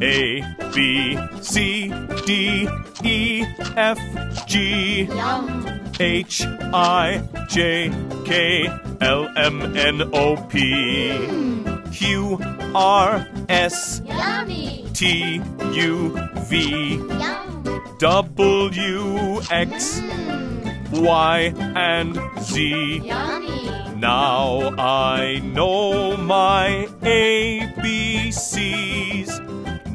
A, B, C, D, E, F, G, Yum. H, I, J, K, L, M, N, O, P, Q, R, S, Yummy. T, U, V, Yum. W, X, Y, and Z. Yummy. Now I know my ABCs.